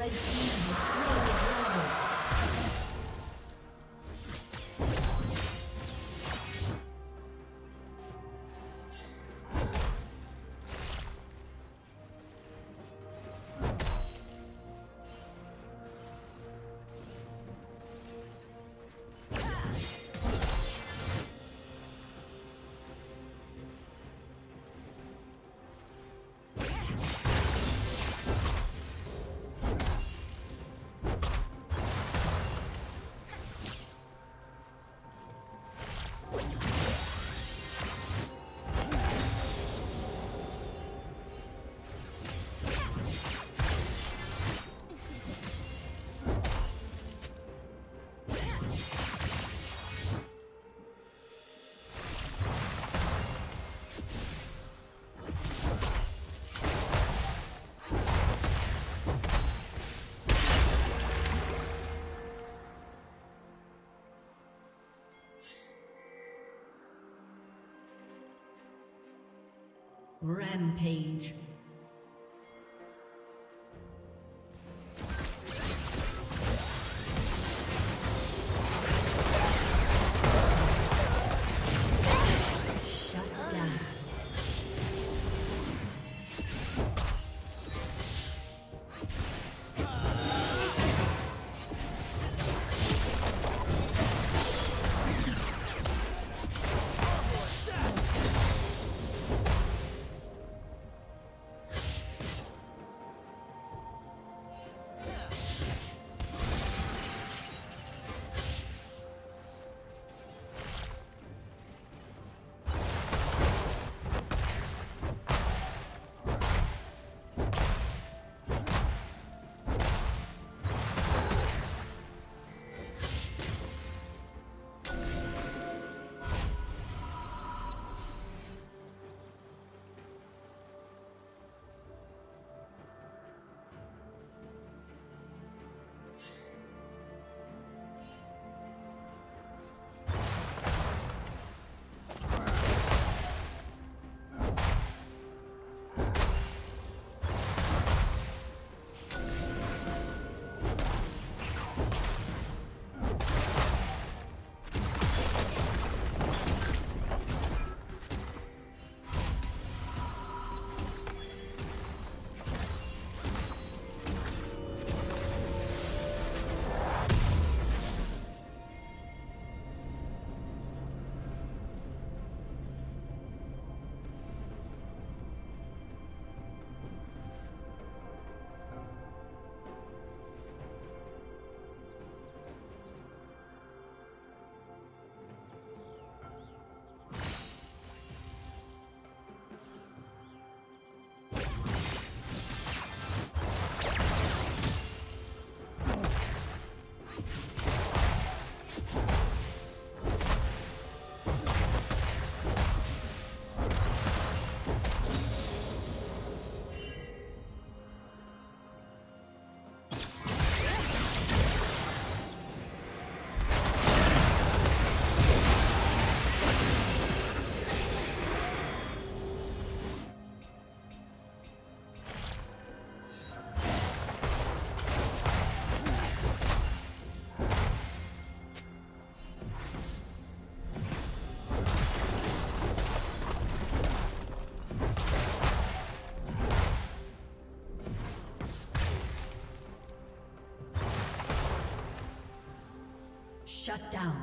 Red team Rampage. Shut down.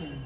Will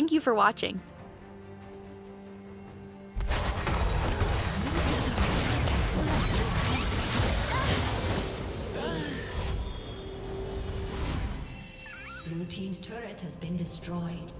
Thank you for watching. Blue team's turret has been destroyed.